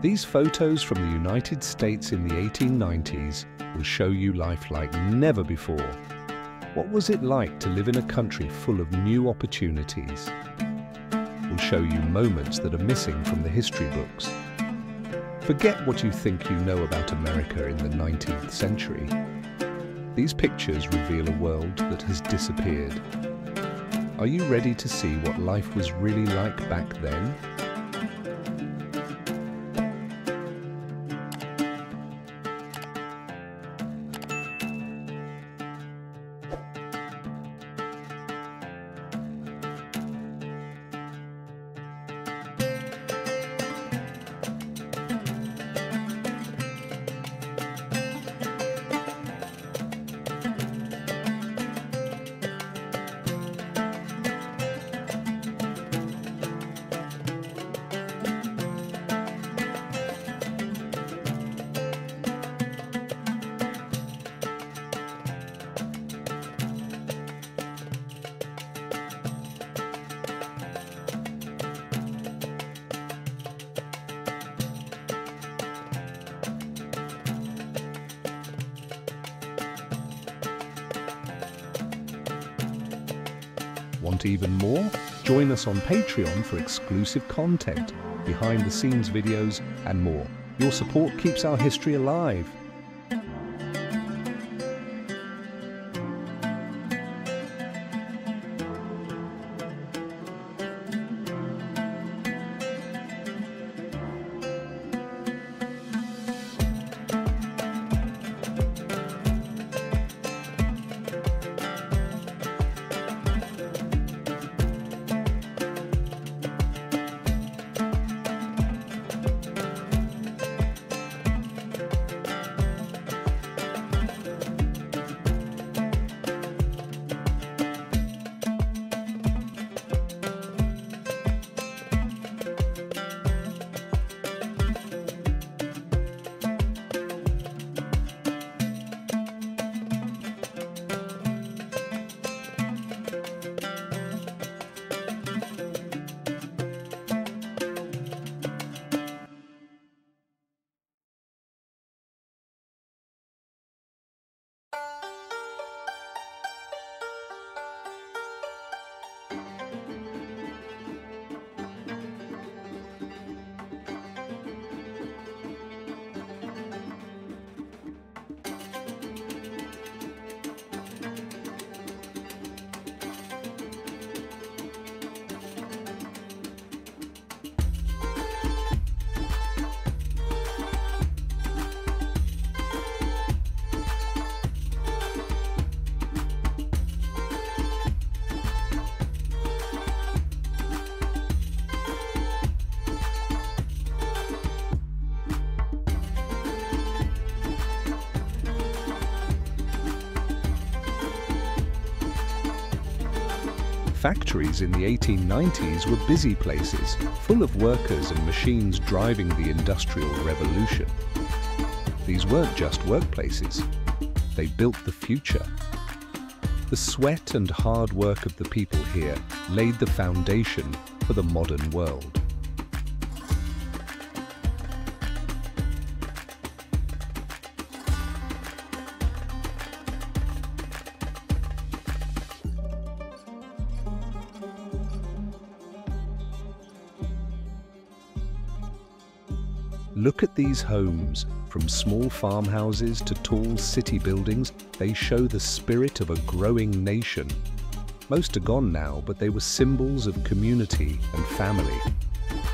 These photos from the United States in the 1890s will show you life like never before. What was it like to live in a country full of new opportunities? We'll show you moments that are missing from the history books. Forget what you think you know about America in the 19th century. These pictures reveal a world that has disappeared. Are you ready to see what life was really like back then? Want even more? Join us on Patreon for exclusive content, behind the scenes videos, and more. Your support keeps our history alive. Factories in the 1890s were busy places, full of workers and machines driving the Industrial Revolution. These weren't just workplaces, they built the future. The sweat and hard work of the people here laid the foundation for the modern world. Look at these homes, from small farmhouses to tall city buildings, they show the spirit of a growing nation. Most are gone now, but they were symbols of community and family.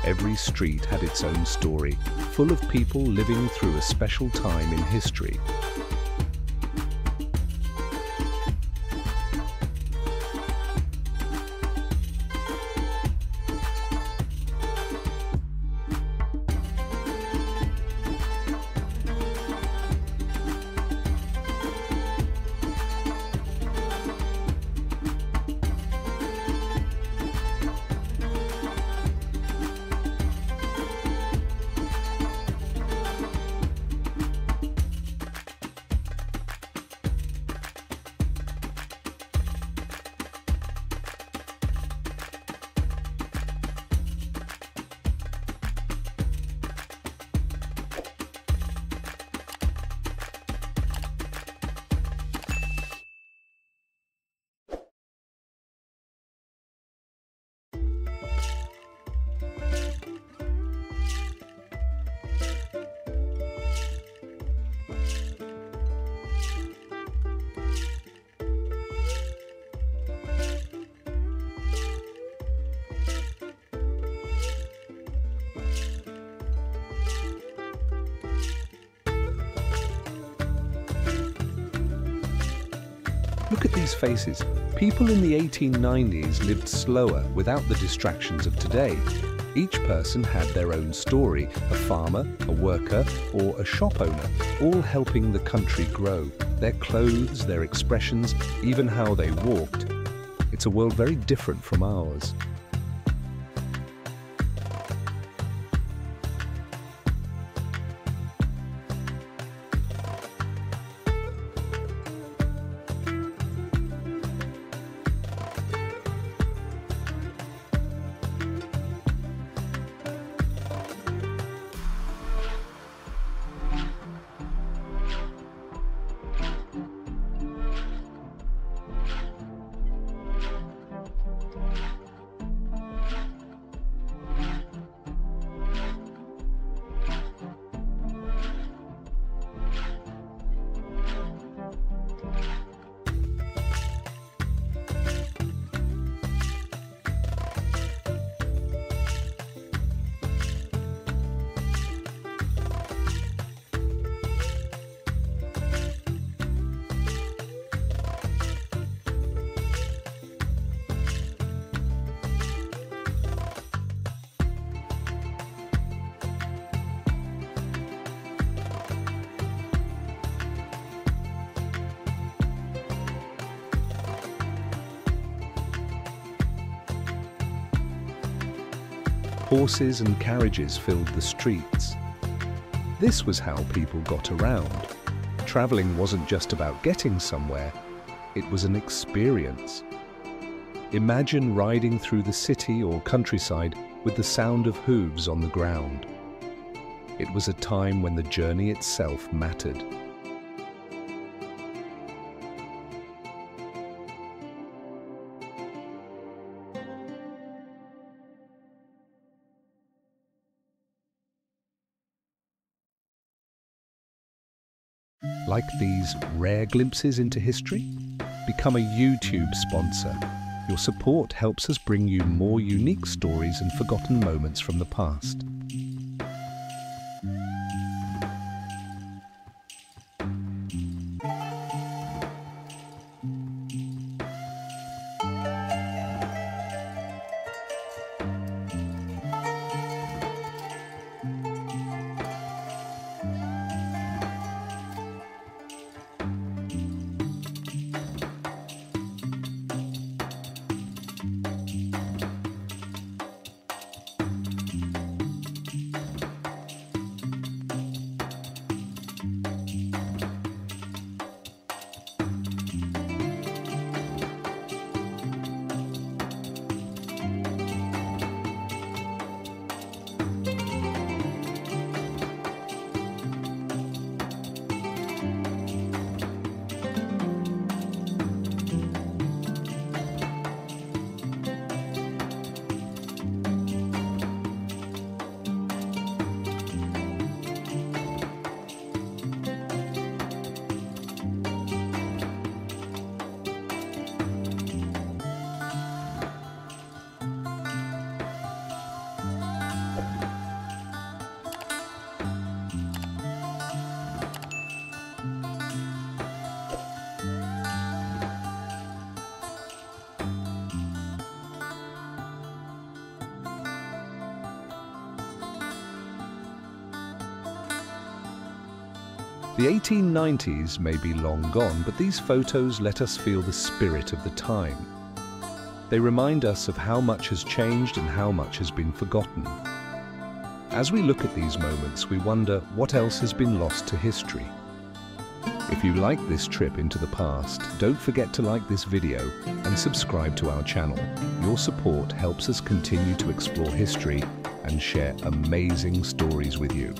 Every street had its own story, full of people living through a special time in history. These faces. People in the 1890s lived slower without the distractions of today. Each person had their own story, a farmer, a worker or a shop owner, all helping the country grow. Their clothes, their expressions, even how they walked. It's a world very different from ours. Horses and carriages filled the streets. This was how people got around. Travelling wasn't just about getting somewhere, it was an experience. Imagine riding through the city or countryside with the sound of hooves on the ground. It was a time when the journey itself mattered. Like these rare glimpses into history? Become a YouTube sponsor. Your support helps us bring you more unique stories and forgotten moments from the past. The 1890s may be long gone, but these photos let us feel the spirit of the time. They remind us of how much has changed and how much has been forgotten. As we look at these moments, we wonder what else has been lost to history. If you like this trip into the past, don't forget to like this video and subscribe to our channel. Your support helps us continue to explore history and share amazing stories with you.